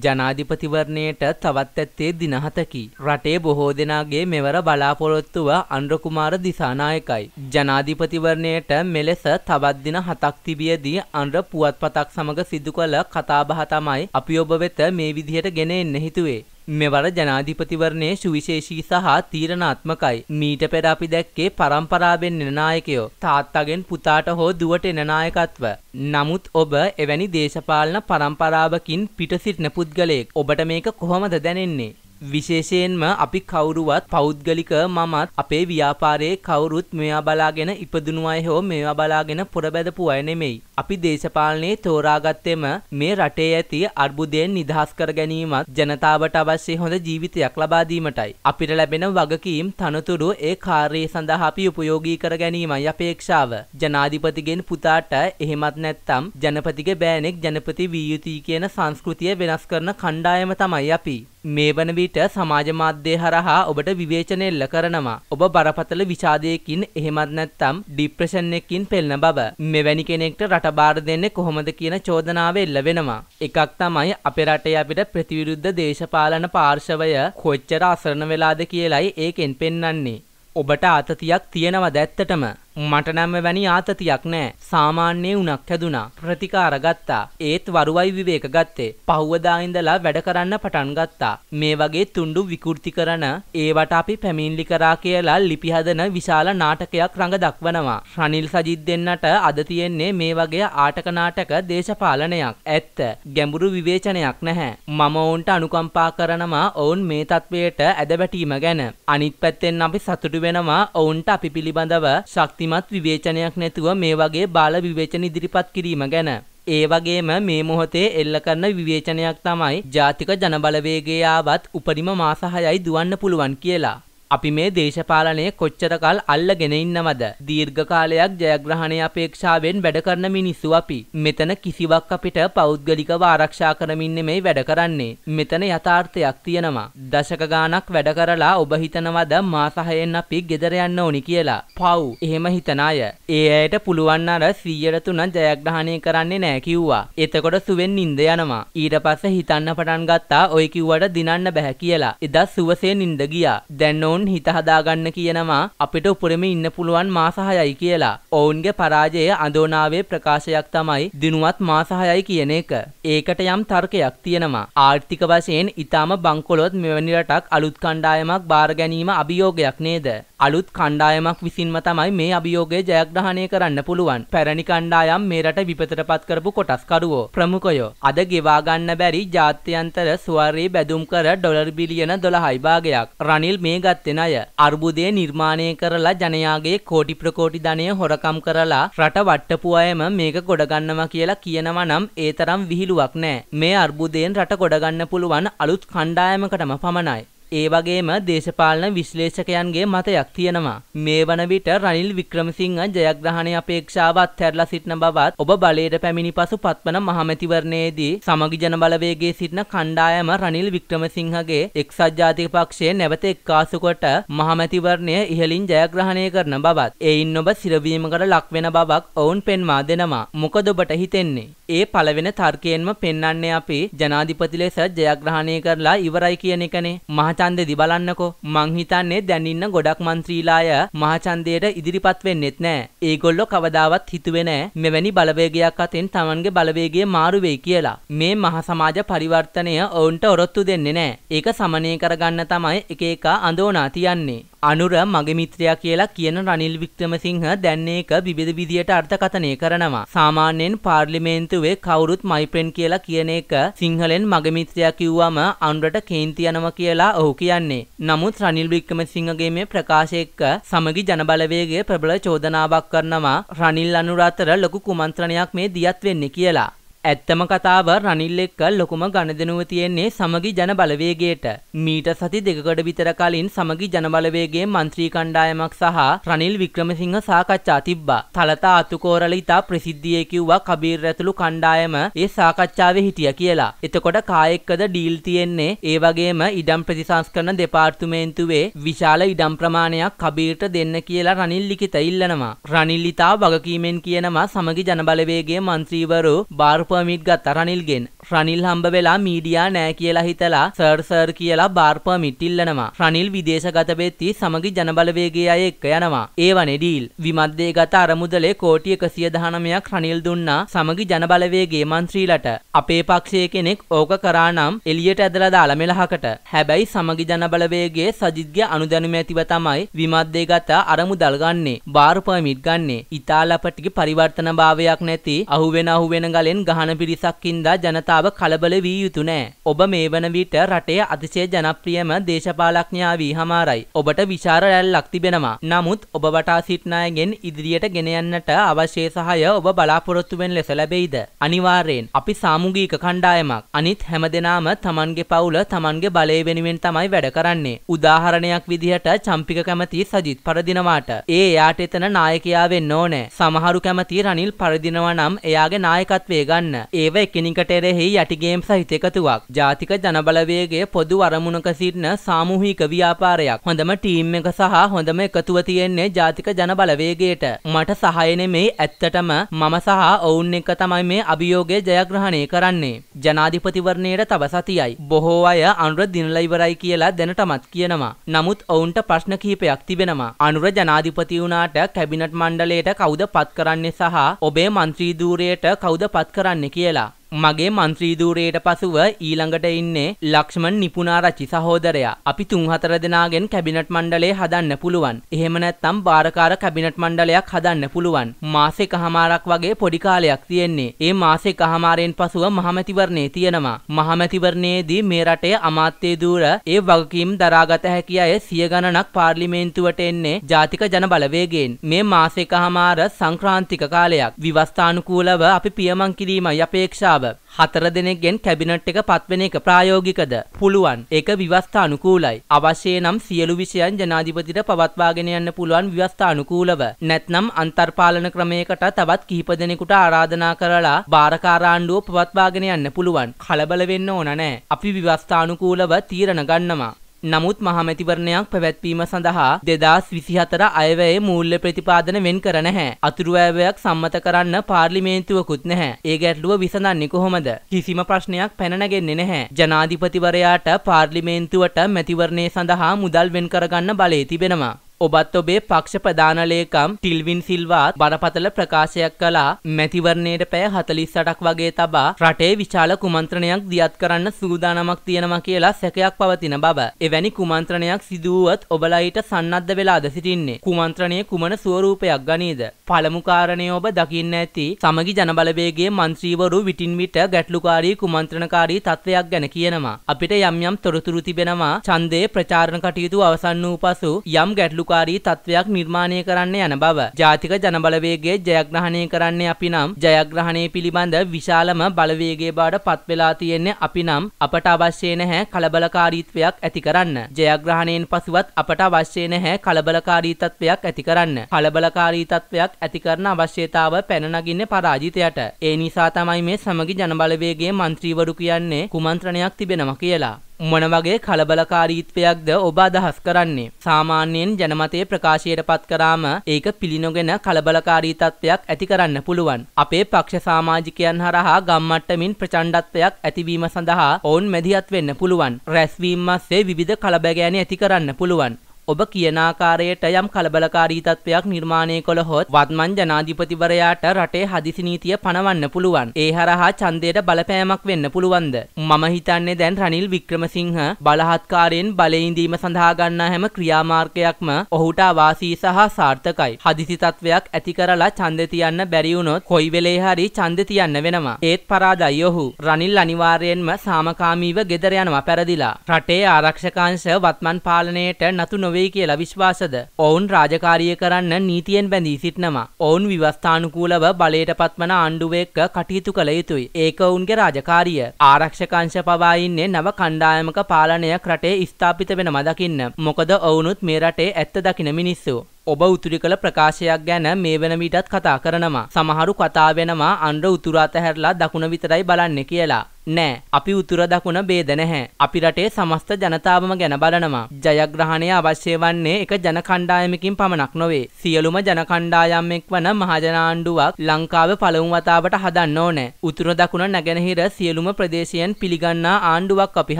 ජනාධිපතිවරණයට තවත් ඇත්තේ දින හතකි. රටේ බොහෝ දෙනාගේ මෙවර බලාපොරොත්තුව අනුරකුමාර දිසානායකයි. ජනාධිපතිවරණයට මෙලෙස තවත් දින හතක් තිබියදී අනුර පුවත්පතක් සමග සිදු කළ කතාබහ තමයි අපි ඔබ වෙත මේ විදිහට ගෙන එන්න හිතුවේ. මෙවර ජනාධිපතිවරණයේ සුවිශේෂී සහ තීරණාත්මකයි. මීට පෙර අපි දැක්කේ පරම්පරාවෙන් එන නායකයෝ තාත්තගෙන් පුතාට හෝ දුවට එන නායකත්ව. නමුත් ඔබ එවැනි දේශපාලන පරම්පරාවකින් පිට සිටින පුද්ගලයෙක්. ඔබට මේක කොහොමද දැනෙන්නේ? විශේෂයෙන්ම අපි කවුරුවත් පෞද්ගලික මමත් අපේ ව්‍යාපාරයේ කවුරුත් මෙයා බලාගෙන ඉපදුණු අය හෝ මේවා බලාගෙන පොරබැදපු අය නෙමෙයි. අපි දේශපාලනයේ තෝරාගත්තෙම මේ රටේ ඇති අර්බුදයෙන් නිදහස් කර ගැනීමත් ජනතාවට අවශ්‍ය හොඳ ජීවිතයක් ලබා දීමටයි. අපිට ලැබෙන වගකීම් තනතුරු ඒ කාර්යය සඳහා අපි උපයෝගී කර ගැනීමයි අපේක්ෂාව. ජනාධිපතිගෙන් පුතාට එහෙමත් නැත්නම් ජනපතිගේ බෑනෙක් ජනපති විය යුතුයි කියන සංස්කෘතිය වෙනස් කරන කණ්ඩායම තමයි අපි. මේ වන විට සමාජ මාධ්‍ය හරහා ඔබට විවේචනය එල්ල කරනවා. ඔබ බරපතල විෂාදයකින් එහෙමත් නැත්නම් ડિප්‍රෙෂන් එකකින් පෙළෙන බව. මෙවැනි කෙනෙක්ට රට බාර දෙන්නේ කොහොමද කියන චෝදනාව එල්ල වෙනවා. එකක් තමයි අපේ රටේ අපිට ප්‍රතිවිරුද්ධ දේශපාලන පාර්ශවය කොච්චර අසරණ වෙලාද කියලයි ඒකෙන් පෙන්වන්නේ. ඔබට ආතතියක් තියෙනවද ඇත්තටම? මට නම් වැනි ආතතියක් නෑ. සාමාන්‍ය උණක් හැදුනා. ප්‍රතිකාර ගත්තා. ඒත් වරුවයි විවේක ගත්තේ. පහුවදා ඉඳලා වැඩ කරන්න පටන් ගත්තා. මේ වගේ තුණ්ඩු විකෘති කරන ඒවට අපි පැමිණිලි කරා කියලා ලිපි හදන විශාල නාටකයක් රඟ දක්වනවා. රනිල් සජිත් දෙන්නට අද තියෙන්නේ මේ වගේ ආටක නාටක දේශපාලනයක්. ඇත්ත. ගැඹුරු විවේචනයක් නැහැ. මම ඔවුන්ට අනුකම්පා කරනවා ඔවුන් මේ තත්වයට ඇදබැටීම ගැන. අනිත් පැත්තෙන් අපි සතුටු වෙනවා ඔවුන්ට අපි පිළිබඳව ශක්ති ශක්තිමත් විවේචනයක් නැතුව මේ වගේ බාල විවේචන ඉදිරිපත් කිරීම ගැන. ඒ වගේම මේ මොහොතේ එල්ල කරන විවේචනයක් තමයි ජාතික ජනබලවේගය ආවත් උපරිම මාස 6යි දුවන්න පුළුවන් කියලා. අපි මේ දේශපාලනය කොච්චර කල් අල්ලගෙන ඉන්නවද? දීර්ඝ කාලයක් ජයග්‍රහණය අපේක්ෂාවෙන් වැඩ කරන මිනිස්සු අපි. මෙතන කිසිවක් අපිට පෞද්ගලිකව ආරක්ෂා කරමින් නෙමෙයි වැඩ කරන්නේ. මෙතන යථාර්ථයක් තියෙනවා. දශක ගාණක් වැඩ කරලා ඔබ හිතනවද මාස 6ෙන් අපි ගෙදර යන්න ඕනි කියලා? පව්. එහෙම හිතන අය. ඒ අයට පුළුවන් අර 103 ජයග්‍රහණය කරන්නේ නැහැ කිව්වා. එතකොට සුවෙන් නිින්ද යනවා. ඊට පස්සේ හිතන්න පටන් ගත්තා ඔය කිව්වට දිනන්න බෑ කියලා. එදා සුවසේ නිින්ද ගියා. දැන් ඕන් හිත හදාගන්න කියනවා අපිට උපරිම ඉන්න පුළුවන් මාස 6යි කියලා. ඔවුන්ගේ පරාජය අඳෝනාවේ ප්‍රකාශයක් තමයි දිනුවත් මාස 6යි කියන එක. ඒකට යම් තර්කයක් තියෙනවා. ආර්ථික වශයෙන් ඊටාම බංකොලොත් මෙවැනි රටක් අලුත් කණ්ඩායමක් බාර ගැනීම අභියෝගයක් නේද? අලුත් කණ්ඩායමක් විසින්ම තමයි මේ අභියෝගය ජයග්‍රහණය කරන්න පුළුවන්. පැරණි කණ්ඩායම් මේ රට විපතටපත් කරපු කොටස්කරුවෝ ප්‍රමුඛයෝ අද ගෙවා ගන්න බැරි ජාත්‍යන්තර ස්වර්ණී බැදුම් කර ඩොලර් බිලියන 12යි භාගයක්. රනිල් මේ ගත්තේ වෙන අය අර්බුදය නිර්මාණය කරලා ජනයාගේ කෝටි ප්‍රකෝටි ධනය හොරකම් කරලා රට වට්ටපු අයම මේක ගොඩගන්නවා කියලා කියනවා නම් ඒ තරම් විහිළුවක් නෑ. මේ අර්බුදයෙන් රට ගොඩගන්න පුළුවන් අලුත් කණ්ඩායමකටම පමණයි. ඒ වගේම දේශපාලන විශ්ලේෂකයන්ගේ මතයක් තියෙනවා. මේ වන විට රනිල් වික්‍රමසිංහ ජයග්‍රහණය අපේක්ෂාව අත්හැරලා සිටින බවත් ඔබ බලයට පැමිණි පසු පත්වන මහමැතිවරණයේදී සමගි ජන බලවේගයේ සිටින කණ්ඩායම රනිල් වික්‍රමසිංහගේ එක්සත් ජාතික පක්ෂය නැවත එක්කාසු කොට මහමැතිවරණය ඉහළින් ජයග්‍රහණය කරන බවත් එයින් ඔබ සිරවීමකට ලක් වෙන බවක් ඔවුන් පෙන්වා දෙනවා. මොකද ඔබට හිතෙන්නේ? ඒ පළවෙන තර්කයෙන්ම පෙන්වන්නේ අපි ජනාධිපති ලෙස ජයග්‍රහණය කරලා ඉවරයි කියන එකනේ. මහත මහචන්දෙදි බලන්නකෝ මං හිතන්නේ දැන් ඉන්න ගොඩක් മന്ത്രීලාය මහචන්දයට ඉදිරිපත් වෙන්නෙත් නෑ. ඒගොල්ලෝ කවදාවත් හිතුවේ නෑ මෙවැනි බලවේගයක් අතෙන් Tamanගේ බලවේගය මාරු වෙයි කියලා. මේ මහ සමාජ පරිවර්තනය ඔවුන්ට ඔරොත්තු දෙන්නේ නෑ. ඒක සමනය කරගන්න තමයි එක එක අඳෝනා තියන්නේ. අනුර මගේ මිත්‍රයා කියලා කියන රනිල් වික්‍රමසිංහ දැන් ඒක විවිධ විදියට අර්ථකථනය කරනවා. සාමාන්‍යයෙන් පාර්ලිමේන්තුවේ කවුරුත් මයි ෆ්‍රෙන්ඩ් කියලා කියන එක සිංහලෙන් මගේ මිත්‍රයා කිව්වම අනුරට කේන්ති යනවා කියලා ඔහු කියන්නේ. නමුත් රනිල් වික්‍රමසිංහගේ මේ ප්‍රකාශය එක්ක සමගි ජනබලවේගය ප්‍රබල චෝදනාවක් කරනවා රනිල් අනුර අතර ලොකු කුමන්ත්‍රණයක් මේ දියත් වෙන්නේ කියලා. ඇත්තම කතාව රනිල් එක්ක ලොකුම ගණදෙනුව තියෙන්නේ සමගි ජන බලවේගයට. මීට සති දෙකකට විතර කලින් සමගි ජන බලවේගයේ മന്ത്രി කණ්ඩායමක් සහ රනිල් වික්‍රමසිංහ සාකච්ඡා තිබ්බා. තලතා අතුකෝරළ ඉතා ප්‍රසිද්ධියේ කිව්වා කබීර් ඇතුළු කණ්ඩායම ඒ සාකච්ඡාවේ හිටියා කියලා. එතකොට කායෙක්කද ඩීල් තියෙන්නේ ඒ වගේම ඉඩම් ප්‍රතිසංස්කරණ දෙපාර්තමේන්තුවේ විශාල ඉඩම් ප්‍රමාණයක් කබීර්ට දෙන්න කියලා රනිල් ලිඛිත ඉල්ලනවා. රනිල් ඉතා වගකීමෙන් කියනවා සමගි ජන බලවේගයේ മന്ത്രിවරු බාර් පර්මිට් ගත්ත රනිල්ගෙන්. රනිල් හම්බ වෙලා මීඩියා නෑ කියලා හිතලා සර් සර් කියලා බාර් පර්මිට් ඉල්ලනවා. රනිල් විදේශගත වෙද්දී සමගි ජනබලවේගයේ අය එක්ක යනවා. ඒවනේ ඩීල්. විමද්දේ ගත අරමුදලේ කෝටි 119ක් රනිල් දුන්නා සමගි ජනබලවේගයේ මන්ත්‍රීලට. අපේ පක්ෂයේ කෙනෙක් ඕක කරා නම් එළියට ඇදලා දාලා මෙලහකට. හැබැයි සමගි ජනබලවේගයේ සජිත්ගේ අනුදැනුම ඇතිව තමයි විමද්දේ ගත අරමුදල් ගන්නේ. බාර් පර්මිට් ගන්නේ. ඉතාලපටිගේ පරිවර්තන භාවයක් නැති අහුවෙන අහුවෙන ගලෙන් ගහන පිරිසක් ඉඳලා ජනතාව ජනතාව කලබල වී යුතු නෑ. ඔබ මේ වන විට රටේ අතිශය ජනප්‍රියම දේශපාලඥයා වී හමාරයි. ඔබට විශාල රැල්ලක් තිබෙනවා. නමුත් ඔබ වටා සිටින අයගෙන් ඉදිරියට ගෙන යන්නට අවශ්‍ය සහාය ඔබ බලාපොරොත්තු වෙන ලෙස ලැබෙයිද? අනිවාර්යෙන් අපි සාමූහික කණ්ඩායමක්. අනිත් හැමදෙනාම තමන්ගේ පවුල තමන්ගේ බලය වෙනුවෙන් තමයි වැඩ කරන්නේ. උදාහරණයක් විදිහට චම්පික කැමති සජිත් පරදිනවාට. ඒ එයාට එතන නායකයා වෙන්න ඕනේ. සමහරු කැමති රනිල් පරදිනවා නම් එයාගේ නායකත්වය ගන්න. ඒව එකිනෙකට එරෙහි යටිගේම් සහිත එකතුවක්. ජාතික ජනබලවේගයේ පොදු අරමුණක සිටින සාමූහික ව්‍යාපාරයක්. හොඳම ටීම් එක සහ හොඳම එකතුව තියෙන්නේ ජාතික ජනබලවේගයට. මට සහාය නෙමෙයි ඇත්තටම මම සහ ඔවුන් එක තමයි මේ අභියෝගය ජයග්‍රහණය කරන්නේ. ජනාධිපතිවරණයට තව සතියයි. බොහෝ අය අනුර දිනලා ඉවරයි කියලා දැනටමත් කියනවා. නමුත් ඔවුන්ට ප්‍රශ්න කිහිපයක් තිබෙනවා. අනුර ජනාධිපති වුණාට කැබිනට් මණ්ඩලයට කවුද පත් කරන්නේ සහ ඔබේ මන්ත්‍රී ධූරයට කවුද පත් කරන්නේ කියලා. මගේ මන්ත්‍රීදූරයට පසුව ඊළඟට ඉන්නේ ලක්ෂ්මන් නිපුණාරච්චි සහෝදරයා. අපි තුන් හතර දෙනාගෙන් කැබිනට් මණ්ඩලය හදන්න පුළුවන්. එහෙම නැත්නම් බාරකාර කැබිනට් මණ්ඩලයක් හදන්න පුළුවන්. මාසෙක හමාරක් වගේ පොඩි කාලයක් තියෙන්නේ. ඒ මාසෙක හමාරෙන් පසුව මහමැතිවරණේ තියෙනවා. මහමැතිවරණයේදී මේ රටේ අමාත්‍ය දූර ඒ වගකීම් දරාගත හැකි අය සිය ගණනක් පාර්ලිමේන්තුවට එන්නේ ජාතික ජන බලවේගයෙන්. මේ මාසෙක හමාර සංක්‍රාන්තික කාලයක්. විවස්ථානුකූලව අපි පියමන් කිරීමයි අපේක්ෂාව. හතර දෙනෙක්ගෙන් කැබිනට් එක පත්වෙන එක ප්‍රායෝගිකද? පුළුවන්. ඒක ව්‍යවස්ථානුකූලයි අවශ්‍ය නම් සියලු විෂයන් ජනාධිපතිට පවත්වාගෙන යන්න පුළුවන් ව්‍යවස්ථානුකූලව නැත්නම් අන්තර්පාලන ක්‍රමයකට තවත් කිහිප දෙනෙකුට ආරාධනා කරලා භාරකාර ආණ්ඩුව පවත්වාගෙන යන්න පුළුවන්. කලබල වෙන්න ඕන නෑ. අපි ව්‍යවස්ථානුකූලව තීරණ ගන්නවා. නමුත් මහමැතිවරණයක් පැවැත්වීම සඳහා දෙදස් විසිහතර අයවැයේ මූල්‍ය ප්‍රතිපාදන වෙන් කර නැහැ. අතුරු අයවැයක් සම්මත කරන්න පාර්ලිමේන්තුවකුත් නැහැ. ඒ ගැටලුව විසඳන්නේ කොහොමද? කිසිම ප්‍රශ්නයක් පැන නැගෙන්නේ නැහැ. ජනාධිපතිවරයාට පාර්ලිමේන්තුවට මැතිවරණය සඳහා මුදල් වෙන් කරගන්න බලය තිබෙනවා. ඔබත් ඔබේ පක්ෂ ප්‍රධාන ලේකම් ටිල්වින් සිල්වාත් බරපතල ප්‍රකාශයක් කළා මැතිවරණයට පැය 48ක් වගේ තබා රටේ විශාල කුමන්ත්‍රණයක් දියත් කරන්න සූදානමක් තියෙනවා කියලා සැකයක් පවතින බව. එවැනි කුමන්ත්‍රණයක් සිදු වුවත් ඔබලා ඊට සන්නද්ධ වෙලාද සිටින්නේ? කුමන්ත්‍රණයේ කුමන ස්වරූපයක් ගනීද? පළමු කාරණය ඔබ දකින්න ඇති සමගි ජනබලවේගයේ මන්ත්‍රීවරු විටින් විට ගැටලුකාරී කුමන්ත්‍රණකාරී තත්ත්වයක් ගැන කියනවා. අපිට යම් යම් තොරතුරු තිබෙනවා ඡන්දයේ ප්‍රචාරණ කටයුතු අවසන් වූ පසු යම් ගැටලු අඩුකාරී තත්ත්වයක් නිර්මාණය කරන්න යන බව. ජාතික ජනබලවේගයේ ජයග්‍රහණය කරන්නේ අපි නම් ජයග්‍රහණය පිළිබඳ විශාලම බලවේගයේ බවට පත් වෙලා තියෙන්නේ අපි නම් අපට අවශ්‍ය නැහැ කලබලකාරීත්වයක් ඇති කරන්න. ජයග්‍රහණයෙන් පසුවත් අපට අවශ්‍ය නැහැ කලබලකාරී තත්ත්වයක් ඇති කරන්න. කලබලකාරී තත්ත්වයක් ඇති කරන අවශ්‍යතාව පැන නගින්නේ පරාජිතයට. ඒ නිසා තමයි මේ සමගි ජනබලවේගයේ මන්ත්‍රීවරු කියන්නේ කුමන්ත්‍රණයක් තිබෙනවා කියලා. මොන වගේ කලබලකාරීත්වයක්ද ඔබ අදහස් කරන්නේ. සාමාන්‍යයෙන් ජනමතයේ ප්‍රකාශයට පත් කරාම ඒක පිළිනොගෙන කලබලකාරී තත්ත්වයක් ඇති කරන්න පුළුවන්. අපේ පක්ෂ සමාජිකයන් හරහා ගම්මට්ටමින් ප්‍රචණ්ඩත්වයක් ඇතිවීම සඳහා ඔවුන් මැදිහත් වෙන්න පුළුවන්. රැස්වීම මැස්සේ විවිධ කලබගෑනි ඇති කරන්න පුළුවන්. ඔබ කියන ආකාරයට යම් කලබලකාරී තත්ත්වයක් නිර්මාණය කළහොත් වත්මන් ජනාධිපතිවරයාට රටේ හදිසි නීතිය පනවන්න පුළුවන්. ඒ හරහා ඡන්දයට බලපෑමක් වෙන්න පුළුවන්ද? මම හිතන්නේ දැන් රනිල් වික්‍රමසිංහ බලහත්කාරයෙන් බලයින්දීම සඳහා ගන්නා හැම ක්‍රියාමාර්ගයක්ම ඔහුට අවාසී සහ සාර්ථකයි. හදිසි තත්ත්වයක් ඇති කරලා ඡන්දෙ තියන්න බැරි වුණොත් කොයි වෙලේ හරි ඡන්දෙ තියන්න වෙනවා. ඒත් පරාදයි ඔහු. රනිල් අනිවාර්යයෙන්ම සාමකාමීව ගෙදර යනවා පෙරදිලා. රටේ ආරක්ෂකාංශ වත්මන් පාලනයට නතු නොවෙයි කියලා විශ්වාසද. ඔවුන් රාජකාරිය කරන්න නීතියෙන් බැඳී සිටිනවා. ඔවුන් විවස්ථානුකූලව බලයට පත්වන ආණ්ඩුව එක්ක කටයුතු කළ යුතුයි. ඒක ඔවුන්ගේ රාජකාරිය. ආරක්ෂකංශ පවා ඉන්නේ නව කණ්ඩායමක පාලනයක් රටේ ස්ථාපිත වෙනම දකින්න. මොකද ඔවුනුත් මේ රටේ ඇත්ත දකින මිනිස්සු. ඔබ උතුරි කළ ප්‍රකාශයක් ගැන මේ වන විටත් කතා කරනවා. සමහරු කතා වෙනවා අන්ඩ උතුර අතහැරලා දකුණ විතරයි බලන්නේ කියලා. නෑ. අපි උතුර දකුණ බේද නැහැ. අපි රටේ සමස්ත ජනතාවම ගැන බලනවා. ජයග්‍රහණය අවශ්‍ය වන්නේ එක ජන කණ්ඩායමකින් පමණක් නොවේ. සියලුම ජන කණ්ඩායම් එක්වන මහජන ආණ්ඩුවක් ලංකාවේ පළමු වතාවට හදන්න ඕනේ. උතුර දකුණ නැගෙනහිර සියලුම ප්‍රදේශයන් පිළිගන්නා ආණ්ඩුවක් අපි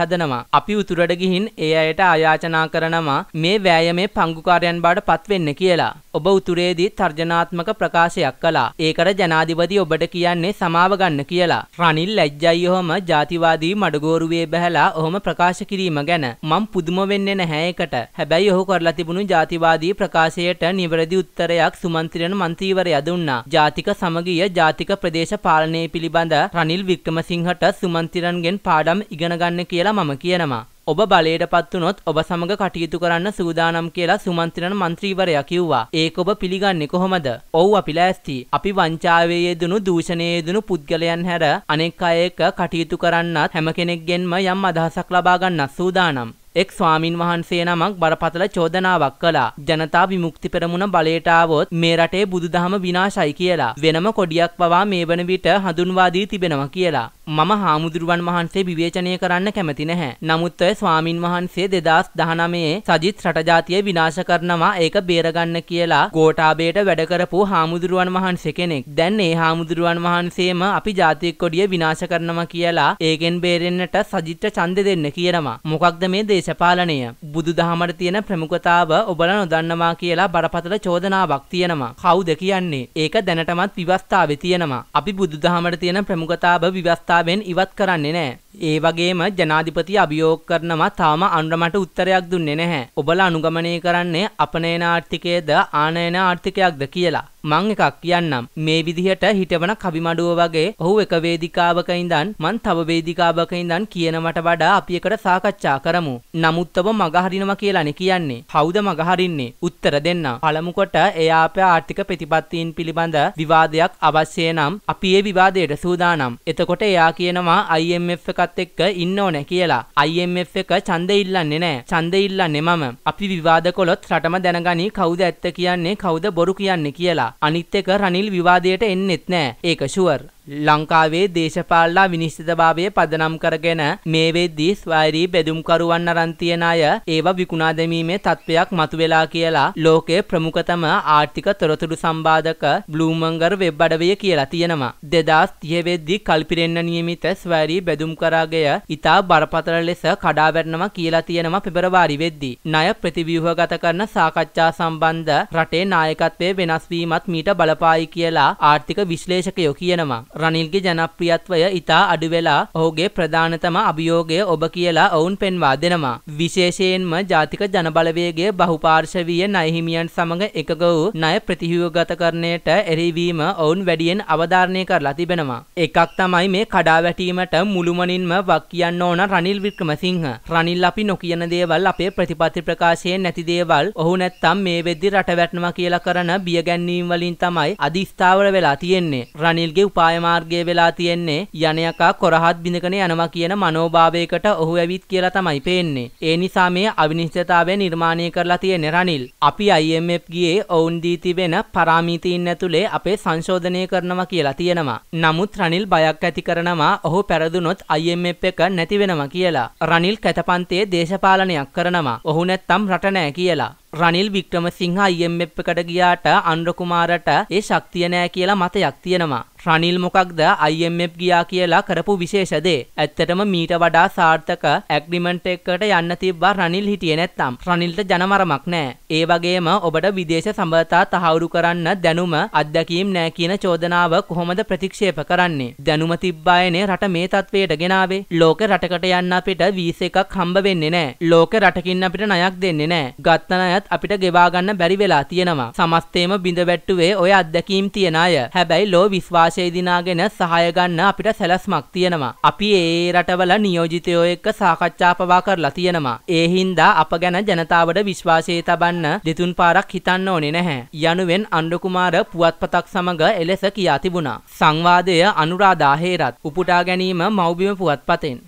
හදනවා. අපි උතුරට ගිහින් ඒ අයට ආයාචනා කරනවා මේ වෑයමේ පංගුකාරයන් බවට පත් වෙන්න කියලා. ඔබ උතුරේදී තර්ජනාත්මක ප්‍රකාශයක් කළා. ඒකට ජනාධිපති ඔබට කියන්නේ සමාව ගන්න කියලා. රනිල් ලැජ්ජයි ඔහම ජාතිවාදී මඩගෝරුවේ බැහැලා ඔහොම ප්‍රකාශ කිරීම ගැන. මම පුදුම වෙන්නේ නැහැ ඒකට. හැබැයි ඔහු කරලා තිබුණු ජාතිවාදී ප්‍රකාශයට නිවැරදි උත්තරයක් සුමන්ත්‍රණ මන්ත්‍රීවරයා දුන්නා. ජාතික සමගිය ජාතික ප්‍රදේශ පාලනය පිළිබඳ රනිල් වික්‍රමසිංහට සුමන්ත්‍රණගෙන් පාඩම් ඉගෙන ගන්න කියලා මම කියනවා. ඔබ බලයට පත් වුණොත් ඔබ සමග කටයුතු කරන්න සූදානම් කියලා සුමන්ත්‍රණ මන්ත්‍රීවරයා කිව්වා. ඒක ඔබ පිළිගන්නේ කොහොමද? ඔව් අපි ලෑස්ති. අපි වංචාවේ යෙදුණු දූෂණයේ යෙදුණු පුද්ගලයන් හැර අනෙක් අය එක්ක කටයුතු කරන්නත් හැම කෙනෙක්ගෙන්ම යම් අදහසක් ලබා ගන්නත් සූදානම්. එක් ස්වාමින් වහන්සේ නමක් බරපතල චෝදනාවක් කළා. ජනතා විමුක්ති පෙරමුණ බලයට ආවොත් මේ රටේ බුදුදහම විනාශයි කියලා. වෙනම කොඩියක් පවා මේ වන විට හඳුන්වා දී තිබෙනවා කියලා. මම හාමුදුරුවන් වහන්සේ විවේචනය කරන්න කැමති නැහැ. නමුත් ඔය ස්වාමින් වහන්සේ 2019 සජිත් රටජාතිය විනාශ කරනවා ඒක බේරගන්න කියලා ගෝඨාභයට වැඩ කරපු හාමුදුරුවන් වහන්සේ කෙනෙක්. දැන් ඒ හාමුදුරුවන් වහන්සේම අපි ජාතික කොඩිය විනාශ කරනවා කියලා ඒකෙන් බේරෙන්නට සජිත්ට ඡන්දෙ දෙන්න කියනවා. මොකක්ද මේ දේශපාලනය? බුදුදහමට තියෙන ප්‍රමුඛතාව ඔබලා නොදන්නවා කියලා බරපතල චෝදනාවක් තියෙනවා. කවුද කියන්නේ? ඒක දැනටමත් විවස්ථාවේ තියෙනවා. අපි බුදුදහමට තියෙන ප්‍රමුඛතාව විවස්ථාවෙන් ඉවත් කරන්නේ නැහැ. ඒ වගේම ජනාධිපති අභියෝග කරනවා තාම අන්රමට උත්තරයක් දුන්නේ නැහැ. ඔබලා අනුගමනය කරන්නේ අපනයන ආර්ථිකයේද ආනයන ආර්ථිකයක්ද කියලා. මං එකක් කියන්නම් මේ විදිහට හිටවන කවිමඩුව වගේ ඔහු එක වේදිකාවක ඉඳන් මං තව වේදිකාවක ඉඳන් කියනවට වඩා අපි එකට සාකච්ඡා කරමු. නමුත් ඔබ මගහරිනවා කියලානේ කියන්නේ. කවුද මගහරින්නේ? උත්තර දෙන්න. පළමු කොට එයා අපේ ආර්ථික ප්‍රතිපත්තීන් පිළිබඳ විවාදයක් අවශ්‍ය නම් අපි ඒ විවාදයට සූදානම්. එතකොට එයා කියනවා IMF එකත් එක්ක ඉන්න ඕනේ කියලා. IMF එක ඡන්දෙ ඉල්ලන්නේ නැහැ. ඡන්දෙ ඉල්ලන්නේ මම. අපි විවාද කළොත් රටම දැනගනි කවුද ඇත්ත කියන්නේ කවුද බොරු කියන්නේ කියලා. අනිත් එක රනිල් විවාදයට එන්නෙත් නෑ. ඒක ෂුවර්. ලංකාවේ දේශපාලලා විනිශ්චිතභාවය පදනම් කරගෙන මේ වෙද්දී ස්වෛරී බෙදුම්කරුවන් අරන් තියෙන අය ඒව විකුණා දැමීමේ තත්ත්වයක් මතුවෙලා කියලා ලෝකයේ ප්‍රමුඛතම ආර්ථික තොරතුරු සම්බාධක බ්ලූම්බර්ග් වෙබ් අඩවිය කියලා තියෙනවා. 2030 වෙද්දී කල්පිරෙන්න නියමිත ස්වෛරී බෙදුම්කරාගය ඉතා බරපතල ලෙස කඩා වැටෙනවා කියලා තියෙනවා පෙබරවාරි වෙද්දී. ණය ප්‍රතිව්‍යුහගත කරන සාකච්ඡා සම්බන්ධ රටේ නායකත්වයේ වෙනස් වීමත් මීට බලපායි කියලා ආර්ථික විශ්ලේෂකයෝ කියනවා. රනිල්ගේ ජනප්‍රියත්වය ඉතා අඩු වෙලා ඔහුගේ ප්‍රධානතම අභියෝගය ඔබ කියලා ඔවුන් පෙන්වා දෙනවා. විශේෂයෙන්ම ජාතික ජනබලවේගයේ බහුපාර්ශවීය ණයහිමියන් සමග එකග වූ ණය ප්‍රතිව්‍යුහගතකරණයට එරෙහිවීම ඔවුන් වැඩියෙන් අවධාරණය කරලා තිබෙනවා. එකක් තමයි මේ කඩාවැටීමට මුළුමනින්ම වක් කියන්න ඕන රනිල් වික්‍රමසිංහ. රනිල් අපි නොකියන දේවල් අපේ ප්‍රතිපත්ති ප්‍රකාශයෙන් නැති දේවල් ඔහු නැත්තම් මේ වෙද්දි රට වැටෙනවා කියලා කරන බියගැන්වීම් වලින් තමයි අදිස්ථාවර වෙලා තියෙන්නේ. රනිල්ගේ උපාය මාර්ගය වෙලා තියෙන්නේ යන යකා කොරහත් බිඳගෙන යනවා කියන මනෝභාවයකට ඔහු ඇවිත් කියලා තමයි පේන්නේ. ඒ නිසා මේ අවිනිශ්චිතතාවය නිර්මාණය කරලා තියෙන රනිල්. අපි IMF ගියේ ඔවුන් දී තිබෙන පරාමීතීන් ඇතුලේ අපේ සංශෝධනය කරනවා කියලා තියෙනවා. නමුත් රනිල් බයක් ඇති කරනවා ඔහු පෙරදුනොත් IMF එක නැති වෙනවා කියලා. රනිල් කැතපන්තේ දේශපාලනයක් කරනවා. ඔහු නැත්තම් රට නෑ කියලා. රනිල් වික්‍රමසිංහ IMF එකට ගියාට අනුර කුමාරට ඒ ශක්තිය නෑ කියලා මතයක් තියෙනවා. රනිල් මොකක්ද IMF ගියා කියලා කරපු විශේෂ දේ. ඇත්තටම මීට වඩා සාර්ථක ඇග්‍රීමන්ට් එකකට යන්න තිබ්බා රනිල් හිටියේ නැත්තම්. රනිල්ට ජනමරමක් නෑ. ඒ වගේම ඔබට විදේශ සම්බන්ධතා තහවුරු කරන්න දැනුම අත්දැකීම් නෑ කියන චෝදනාව කොහොමද ප්‍රතික්ෂේප කරන්නේ? දැනුම තිබ්බායනේ රට මේ තත්වයට ගෙනාවේ. ලෝක රටකට යන්න අපිට වීසා එකක් හම්බ වෙන්නේ නෑ. ලෝක රටකින් අපිට ණයක් දෙන්නේ නෑ. ගත්ත ණයත් අපිට ගෙවා ගන්න බැරි වෙලා තියෙනවා. සමස්තේම බිඳ වැට්ටුවේ ඔය අත්දැකීම් තියන අය. හැබැයි ලෝ විශ්වාසය දිනාගෙන සහාය ගන්න අපිට සැලැස්මක් තියෙනවා. අපි ඒ රටවල නියෝජිතයෝ එක්ක සාකච්ඡා පවා කරලා තියෙනවා. ඒ හින්දා අප ගැන ජනතාවට විශ්වාසය තබන්න දෙතුන් පාරක් හිතන්න ඕනේ නැහැ. යනුවෙන් අණ්ඩු කුමාර පුවත්පතක් සමග එලෙස කියා තිබුණා. සංවාදය අනුරාධා හේරත් උපුටා ගැනීම මව්බිම පුවත්පතෙන්